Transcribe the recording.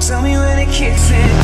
tell me when it kicks in